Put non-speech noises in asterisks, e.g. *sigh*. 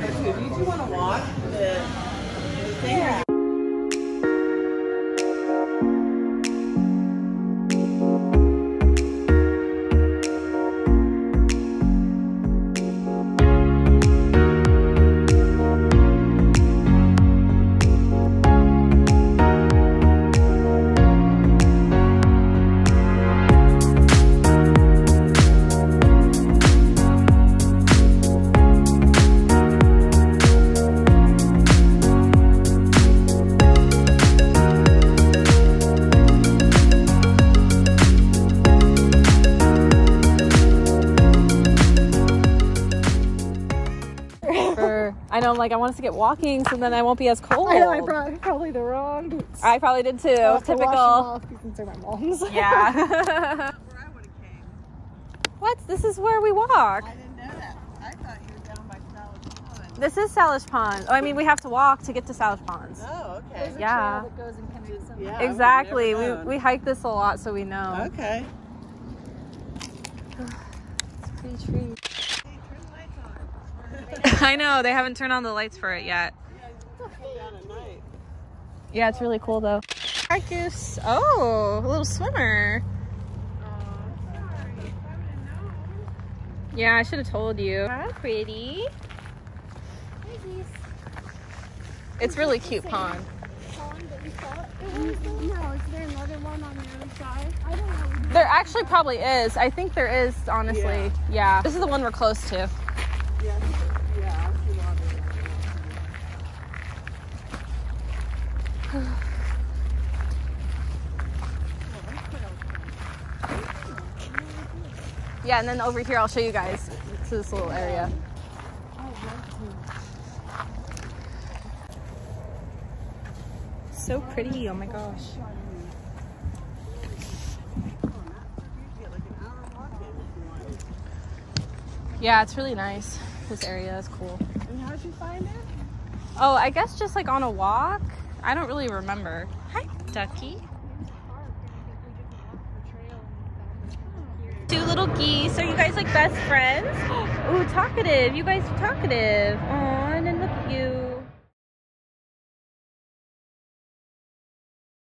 there too. Do you want to watch the, the thing? Yeah. I know. I'm like, I want us to get walking, so then I won't be as cold. *laughs* I know I brought probably the wrong boots. I probably did too. I'll have to wash them Typical. off since they're my mom's. *laughs* Yeah. Where I would have came. what? This is where we walk. I didn't know that. I thought you were down by Salad Pond. This is Salish Pond. Oh, I mean, we have to walk to get to Salish Ponds. Oh, There's okay. a Yeah. trail that goes and. Yeah. Exactly. We, we hike this a lot, so we know. Okay. *sighs* It's pretty tree. Hey, turn the lights on. *laughs* I know. They haven't turned on the lights for it yet. Yeah, you can go down at night. Yeah, it's really cool though. Arcus. Oh, a little swimmer. Yeah, I should have told you. How pretty. It's really cute pond. There another one on the other side? I don't know. There actually probably is. I think there is, honestly. Yeah. This is the one we're close to. Yeah, yeah, I see water. Yeah, and then over here I'll show you guys to this little area. So pretty. Oh my gosh. Get like an hour walk in if you wanted. Yeah, it's really nice. This area is cool. And how'd you find it? Oh, I guess just like on a walk. I don't really remember. Hi, Ducky. Two little geese. Are you guys like best friends? *gasps* Ooh, talkative. You guys are talkative. Aw,